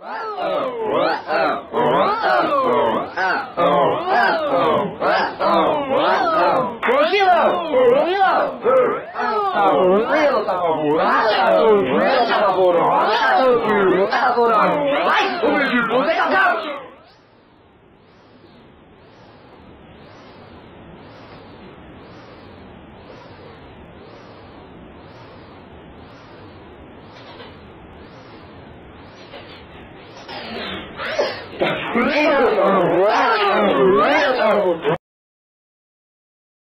Wow. Wow!